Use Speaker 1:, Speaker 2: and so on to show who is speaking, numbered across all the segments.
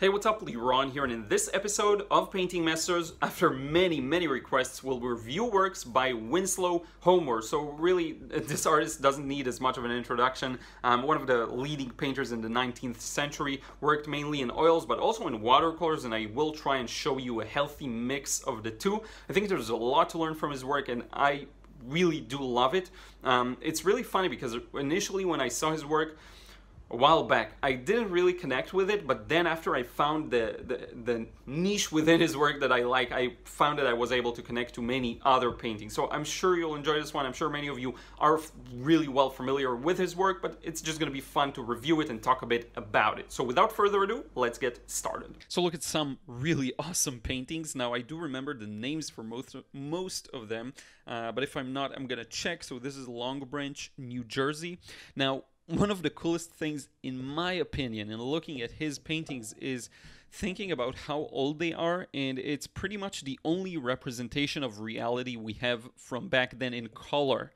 Speaker 1: Hey, what's up? Liron here, and in this episode of Painting Masters, after many, many requests, we'll review works by Winslow Homer. So, really, this artist doesn't need as much of an introduction. Um, one of the leading painters in the 19th century, worked mainly in oils but also in watercolors, and I will try and show you a healthy mix of the two. I think there's a lot to learn from his work, and I really do love it. Um, it's really funny because initially, when I saw his work, a while back. I didn't really connect with it, but then after I found the, the, the, niche within his work that I like, I found that I was able to connect to many other paintings. So I'm sure you'll enjoy this one. I'm sure many of you are really well familiar with his work, but it's just to be fun to review it and talk a bit about it. So without further ado, let's get started. So look at some really awesome paintings. Now I do remember the names for most most of them, uh, but if I'm not, I'm gonna check. So this is Long Branch, New Jersey. Now one of the coolest things, in my opinion, in looking at his paintings is thinking about how old they are, and it's pretty much the only representation of reality we have from back then in color.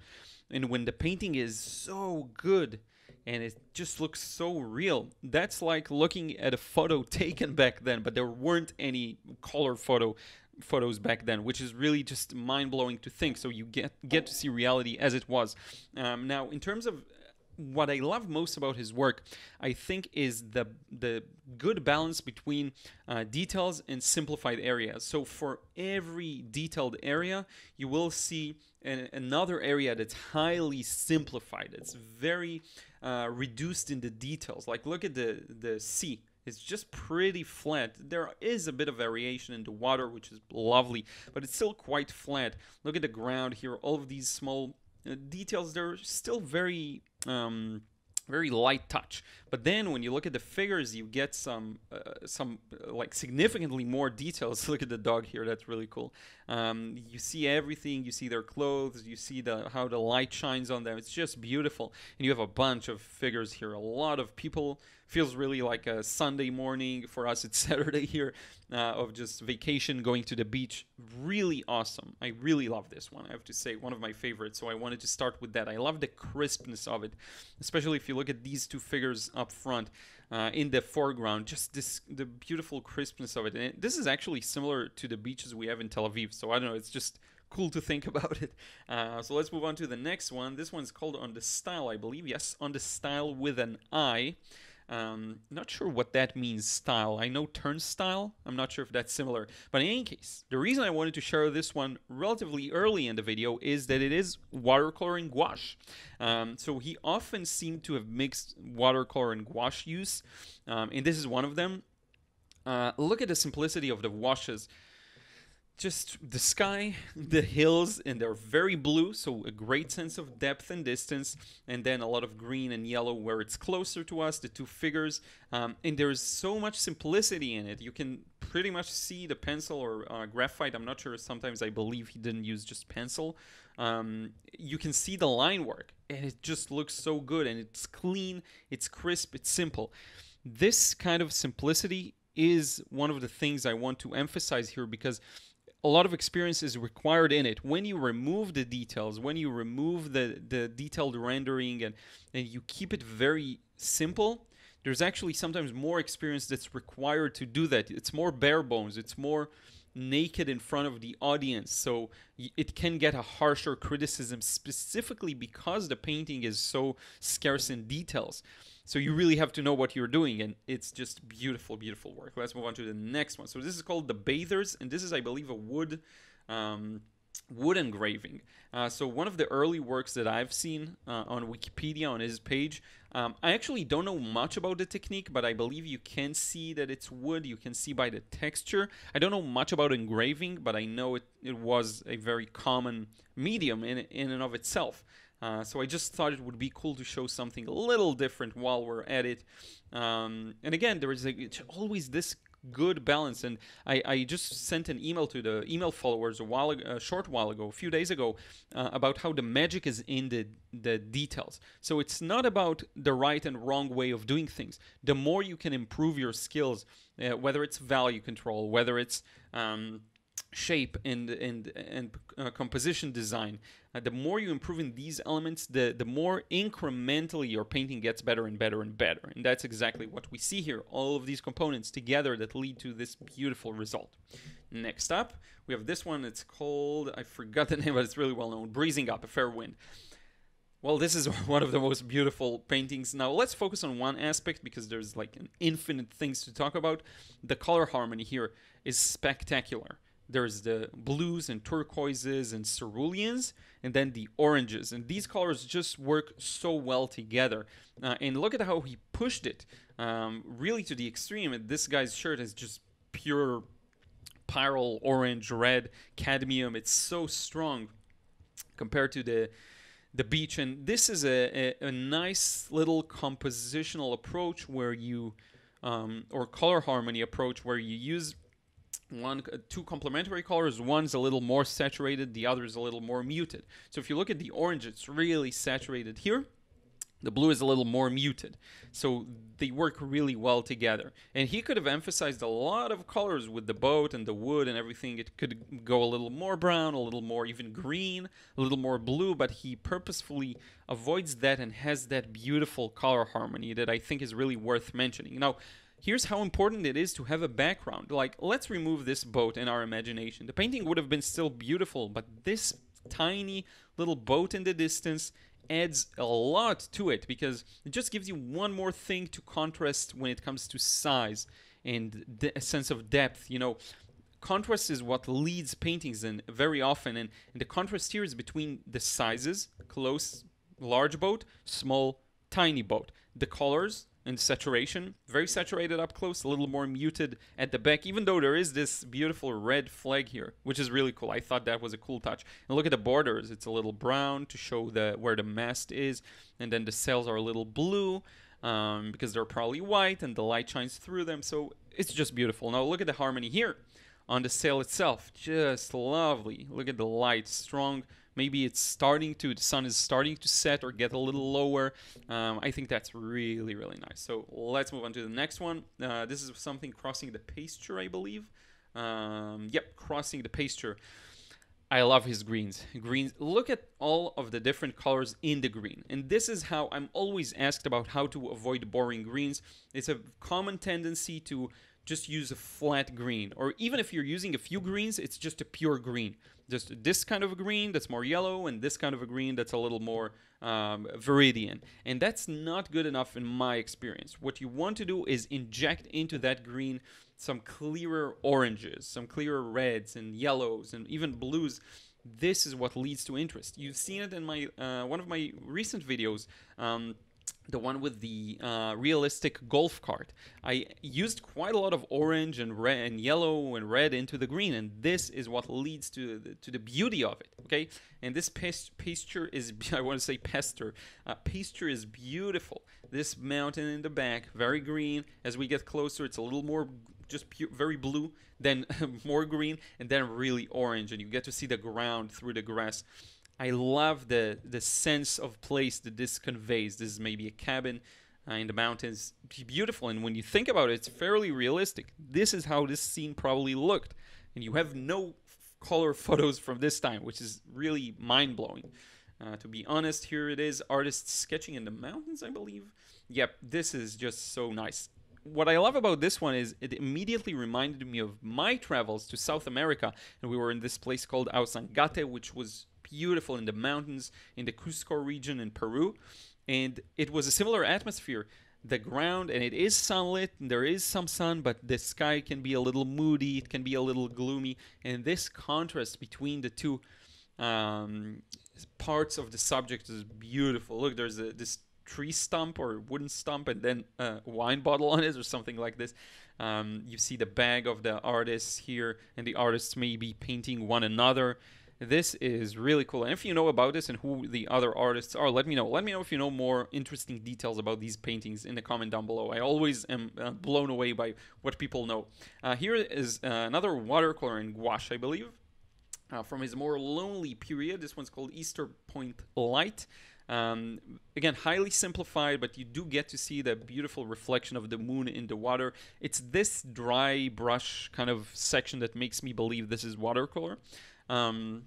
Speaker 1: And when the painting is so good and it just looks so real, that's like looking at a photo taken back then, but there weren't any color photo photos back then, which is really just mind blowing to think. So you get get to see reality as it was. Um, now, in terms of what I love most about his work, I think, is the the good balance between uh, details and simplified areas. So for every detailed area, you will see an, another area that's highly simplified. It's very uh, reduced in the details. Like look at the the sea. It's just pretty flat. There is a bit of variation in the water, which is lovely, but it's still quite flat. Look at the ground here. All of these small uh, details, they're still very um, very light touch. But then when you look at the figures, you get some uh, some uh, like significantly more details. look at the dog here; that's really cool. Um, you see everything. You see their clothes. You see the how the light shines on them. It's just beautiful. And you have a bunch of figures here. A lot of people feels really like a Sunday morning for us. It's Saturday here uh, of just vacation, going to the beach. Really awesome. I really love this one. I have to say, one of my favorites. So I wanted to start with that. I love the crispness of it, especially if you look at these two figures up front. Uh, in the foreground, just this the beautiful crispness of it. And this is actually similar to the beaches we have in Tel Aviv. So I don't know, it's just cool to think about it. Uh, so let's move on to the next one. This one's called On the Stile, I believe. Yes, On the Stile with an I. Um, not sure what that means, stile. I know turnstile. I'm not sure if that's similar. But in any case, the reason I wanted to share this one relatively early in the video is that it is watercolor and gouache. Um, so he often seemed to have mixed watercolor and gouache use, um, and this is one of them. Uh, look at the simplicity of the washes just the sky, the hills, and they're very blue, so a great sense of depth and distance, and then a lot of green and yellow where it's closer to us, the two figures, um, and there's so much simplicity in it. You can pretty much see the pencil or uh, graphite. I'm not sure. Sometimes I believe he didn't use just pencil. Um, you can see the line work, and it just looks so good, and it's clean, it's crisp, it's simple. This kind of simplicity is one of the things I want to emphasize here because a lot of experience is required in it. When you remove the details, when you remove the, the detailed rendering and, and you keep it very simple, there's actually sometimes more experience that's required to do that. It's more bare bones, it's more naked in front of the audience. So it can get a harsher criticism specifically because the painting is so scarce in details. So you really have to know what you're doing, and it's just beautiful, beautiful work. Let's move on to the next one. So this is called the Bathers, and this is, I believe, a wood. Um, wood engraving. Uh, so one of the early works that I've seen uh, on Wikipedia on his page. Um, I actually don't know much about the technique, but I believe you can see that it's wood. You can see by the texture. I don't know much about engraving, but I know it, it was a very common medium in in and of itself. Uh, so I just thought it would be cool to show something a little different while we're at it. Um, and again, there is a, always this good balance. And I, I just sent an email to the email followers a while a short while ago, a few days ago, uh, about how the magic is in the the details. So it's not about the right and wrong way of doing things. The more you can improve your skills, uh, whether it's value control, whether it's um, shape and and and uh, composition design uh, the more you improve in these elements the the more incrementally your painting gets better and better and better and that's exactly what we see here all of these components together that lead to this beautiful result next up we have this one it's called i forgot the name but it's really well known breezing up a fair wind well, this is one of the most beautiful paintings. Now, let's focus on one aspect because there's like an infinite things to talk about. The color harmony here is spectacular. There's the blues and turquoises and ceruleans, and then the oranges. And these colors just work so well together. Uh, and look at how he pushed it um, really to the extreme. This guy's shirt is just pure pyrrole orange, red, cadmium. It's so strong compared to the the beach. And this is a, a, a nice little compositional approach where you, um, or color harmony approach where you use one two complementary colors one's a little more saturated the other is a little more muted so if you look at the orange it's really saturated here the blue is a little more muted. So they work really well together. And he could have emphasized a lot of colors with the boat and the wood and everything. It could go a little more brown, a little more even green, a little more blue, but he purposefully avoids that and has that beautiful color harmony that I think is really worth mentioning. Now, here's how important it is to have a background. Like, let's remove this boat in our imagination. The painting would have been still beautiful, but this tiny little boat in the distance adds a lot to it because it just gives you one more thing to contrast when it comes to size and a sense of depth. You know, contrast is what leads paintings and very often and, and the contrast here is between the sizes close large boat small tiny boat the colors and saturation. Very saturated up close, a little more muted at the back, even though there is this beautiful red flag here, which is really cool. I thought that was a cool touch. And look at the borders. It's a little brown to show the where the mast is, and then the sails are a little blue um, because they're probably white and the light shines through them. So it's just beautiful. Now look at the harmony here on the sail itself. Just lovely. Look at the light, strong maybe it's starting to the sun is starting to set or get a little lower um, i think that's really really nice so let's move on to the next one uh, this is something crossing the pasture i believe um, yep crossing the pasture I love his greens. Greens. Look at all of the different colors in the green. And this is how I'm always asked about how to avoid boring greens. It's a common tendency to just use a flat green. Or even if you're using a few greens, it's just a pure green. Just this kind of a green that's more yellow, and this kind of a green that's a little more um, viridian. And that's not good enough in my experience. What you want to do is inject into that green some clearer oranges, some clearer reds and yellows, and even blues this is what leads to interest. You've seen it in my uh, one of my recent videos. Um, the one with the uh, realistic golf cart. I used quite a lot of orange and red and yellow and red into the green, and this is what leads to the, to the beauty of it. Okay, and this past- pasture is I want to say pester. Uh, pasture is beautiful. This mountain in the back, very green. As we get closer, it's a little more just pure, very blue, then more green, and then really orange, and you get to see the ground through the grass. I love the the sense of place that this conveys. This is maybe a cabin uh, in the mountains, beautiful. And when you think about it, it's fairly realistic. This is how this scene probably looked, and you have no color photos from this time, which is really mind blowing. Uh, to be honest, here it is, artists sketching in the mountains, I believe. Yep, this is just so nice. What I love about this one is it immediately reminded me of my travels to South America, and we were in this place called Ausangate, which was beautiful in the mountains in the Cusco region in Peru. And it was a similar atmosphere. The ground, and it is sunlit, and there is some sun, but the sky can be a little moody, it can be a little gloomy. And this contrast between the two um, parts of the subject is beautiful. Look, there's a, this tree stump or wooden stump and then a wine bottle on it or something like this. Um, you see the bag of the artists here, and the artists may be painting one another. This is really cool. And if you know about this and who the other artists are, let me know. Let me know if you know more interesting details about these paintings in the comment down below. I always am uh, blown away by what people know. Uh, here is uh, another watercolor in gouache, I believe. Uh, from his more lonely period. This one's called Eastern Point Light. Um, again, highly simplified, but you do get to see the beautiful reflection of the moon in the water. It's this dry brush kind of section that makes me believe this is watercolor. Um,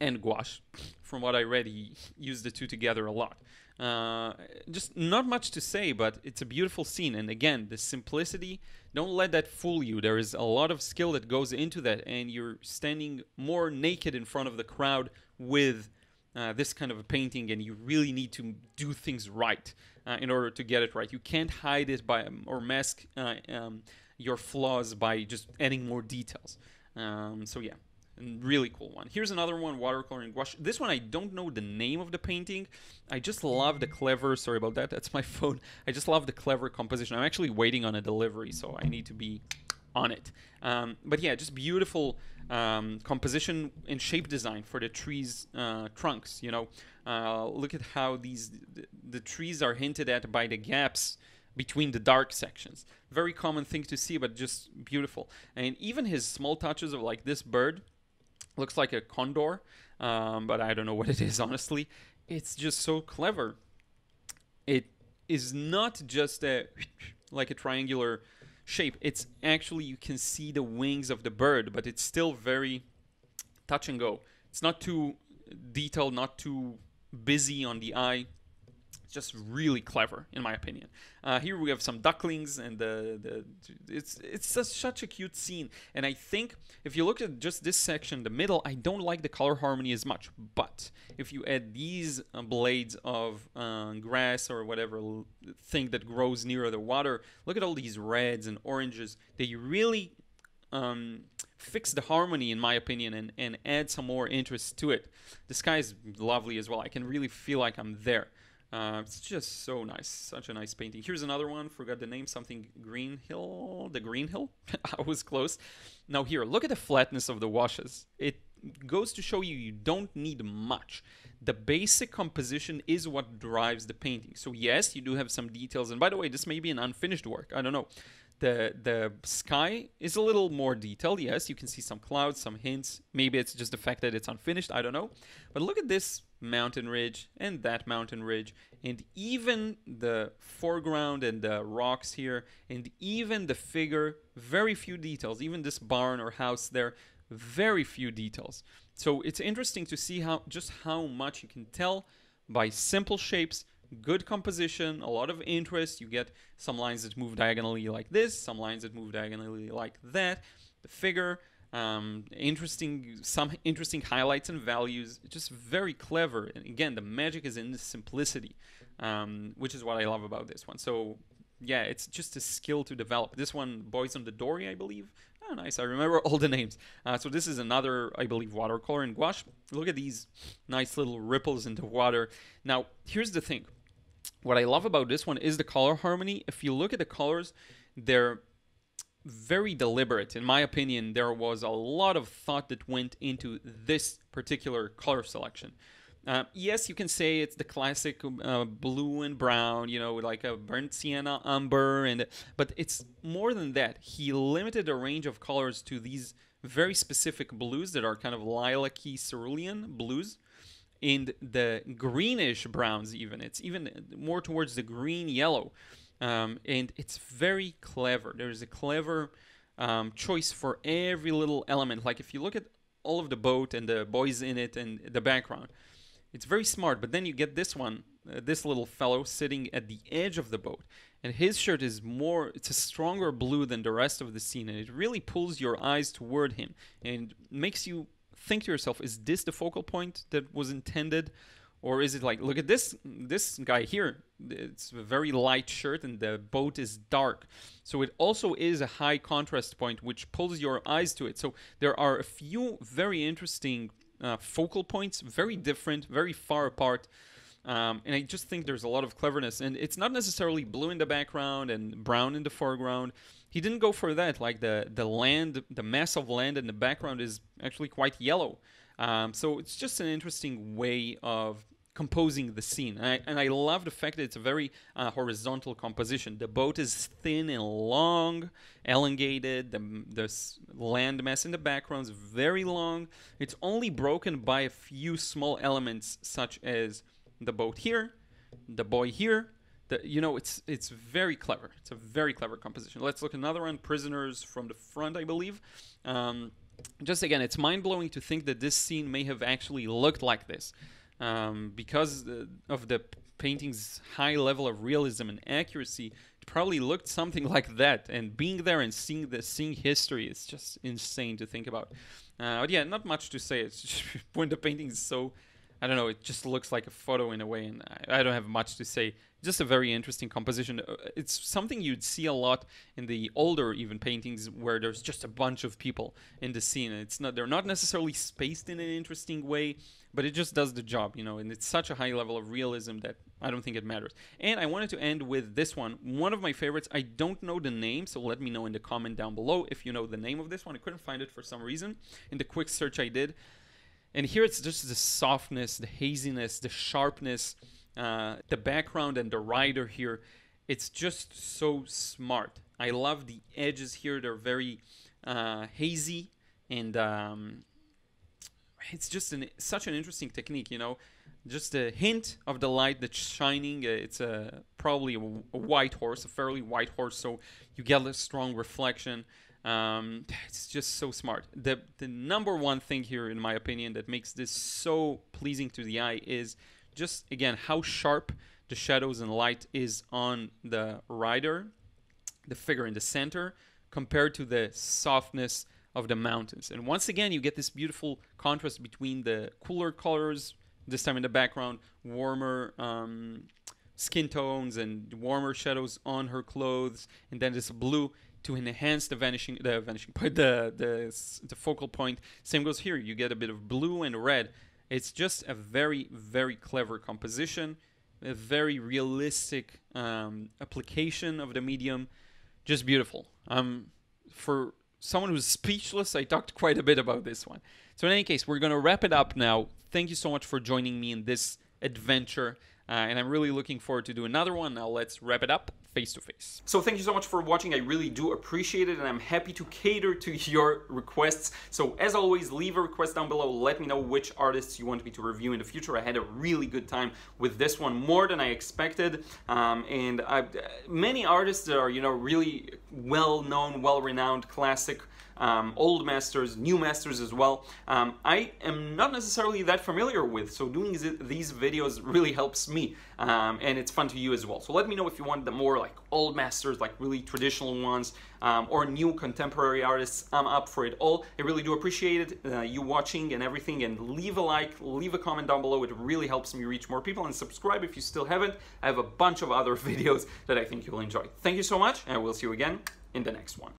Speaker 1: and gouache. From what I read, he used the two together a lot. Uh, just not much to say, but it's a beautiful scene. And again, the simplicity, don't let that fool you. There is a lot of skill that goes into that, and you're standing more naked in front of the crowd with uh, this kind of a painting, and you really need to do things right uh, in order to get it right. You can't hide it by or mask uh, um, your flaws by just adding more details. Um, so yeah, really cool one. Here's another one, watercolor and gouache. This one I don't know the name of the painting. I just love the clever. Sorry about that. That's my phone. I just love the clever composition. I'm actually waiting on a delivery, so I need to be on it. Um, but yeah, just beautiful um, composition and shape design for the trees uh, trunks. You know, uh, look at how these the, the trees are hinted at by the gaps between the dark sections. Very common thing to see, but just beautiful. And even his small touches of like this bird looks like a condor, um, but I don't know what it is honestly. It's just so clever. It is not just a like a triangular shape. It's actually you can see the wings of the bird, but it's still very touch and go. It's not too detailed, not too busy on the eye just really clever in my opinion. Uh, here we have some ducklings and the, the it's it's just such a cute scene. And I think if you look at just this section, the middle, I don't like the color harmony as much. But if you add these uh, blades of uh, grass or whatever thing that grows near the water, look at all these reds and oranges. They really um, fix the harmony, in my opinion, and, and add some more interest to it. The sky is lovely as well. I can really feel like I'm there. Uh, it's just so nice, such a nice painting. Here's another one. Forgot the name. Something Green Hill. The Green Hill. I was close. Now here, look at the flatness of the washes. It goes to show you you don't need much. The basic composition is what drives the painting. So yes, you do have some details. And by the way, this may be an unfinished work. I don't know. The the sky is a little more detailed. Yes, you can see some clouds, some hints. Maybe it's just the fact that it's unfinished. I don't know. But look at this mountain ridge and that mountain ridge and even the foreground and the rocks here and even the figure very few details even this barn or house there very few details. So it's interesting to see how just how much you can tell by simple shapes good composition a lot of interest. You get some lines that move diagonally like this some lines that move diagonally like that. The figure um, interesting some interesting highlights and values just very clever. And again the magic is in the simplicity um, which is what i love about this one. So yeah it's just a skill to develop. This one boys on the dory i believe. Oh nice i remember all the names. Uh, so this is another i believe watercolor and gouache. Look at these nice little ripples in the water. Now here's the thing. What i love about this one is the color harmony. If you look at the colors they're very deliberate. In my opinion, there was a lot of thought that went into this particular color selection. Uh, yes, you can say it's the classic uh, blue and brown, you know, like a burnt sienna, umber, and but it's more than that. He limited the range of colors to these very specific blues that are kind of lilac-y cerulean blues, and the greenish browns. Even it's even more towards the green yellow. Um, and it's very clever. There's a clever um, choice for every little element. Like if you look at all of the boat and the boys in it and the background, it's very smart. But then you get this one, uh, this little fellow sitting at the edge of the boat, and his shirt is more, it's a stronger blue than the rest of the scene, and it really pulls your eyes toward him and makes you think to yourself, is this the focal point that was intended? Or is it like look at this this guy here it's a very light shirt and the boat is dark so it also is a high contrast point which pulls your eyes to it so there are a few very interesting uh, focal points very different very far apart um, and I just think there's a lot of cleverness, and it's not necessarily blue in the background and brown in the foreground. He didn't go for that. Like the the land, the mass of land in the background is actually quite yellow. Um, so it's just an interesting way of composing the scene. And I, and I love the fact that it's a very uh, horizontal composition. The boat is thin and long, elongated. The, the land mass in the background is very long. It's only broken by a few small elements, such as the boat here, the boy here. The, you know, it's it's very clever. It's a very clever composition. Let's look another one. Prisoners from the front, I believe. Um, just again, it's mind blowing to think that this scene may have actually looked like this, um, because of the painting's high level of realism and accuracy. It probably looked something like that. And being there and seeing the seeing history is just insane to think about. Uh, but yeah, not much to say. It's when the painting is so I don't know. It just looks like a photo in a way, and I, I, don't have much to say. Just a very interesting composition. Uh, it's something you'd see a lot in the older even paintings, where there's just a bunch of people in the scene. It's not they're not necessarily spaced in an interesting way, but it just does the job, you know. And it's such a high level of realism that I don't think it matters. And I wanted to end with this one, one of my favorites. I don't know the name, so let me know in the comment down below if you know the name of this one. I couldn't find it for some reason in the quick search I did. And here it's just the softness, the haziness, the sharpness, uh, the background and the rider here. It's just so smart. I love the edges here. They're very uh, hazy and um, it's just an, such an interesting technique, you know. Just a hint of the light that's shining. Uh, it's a probably a, a, white horse, a fairly white horse, so you get a strong reflection. Um, it's just so smart. The the number one thing here, in my opinion, that makes this so pleasing to the eye is just again how sharp the shadows and light is on the rider, the figure in the center, compared to the softness of the mountains. And once again, you get this beautiful contrast between the cooler colors, this time in the background, warmer um, skin tones and warmer shadows on her clothes, and then this blue to enhance the vanishing the vanishing point the the the focal point. Same goes here. You get a bit of blue and red. It's just a very very clever composition a very realistic um, application of the medium. Just beautiful. Um for someone who's speechless i talked quite a bit about this one. So in any case we're going to wrap it up now. Thank you so much for joining me in this adventure uh, and i'm really looking forward to do another one. Now let's wrap it up face to face. So thank you so much for watching. I really do appreciate it and I'm happy to cater to your requests. So as always, leave a request down below. Let me know which artists you want me to review in the future. I had a really good time with this one, more than I expected. Um, and I, many artists that are, you know, really well-known, well-renowned, classic um, old masters, new masters as well. Um, I am not necessarily that familiar with, so doing these videos really helps me, um, and it's fun to you as well. So let me know if you want the more like old masters, like really traditional ones, um, or new contemporary artists. I'm up for it all. I really do appreciate it, uh, you watching and everything, and leave a like, leave a comment down below. It really helps me reach more people, and subscribe if you still haven't. I have a bunch of other videos that I think you'll enjoy. Thank you so much, and we'll see you again in the next one.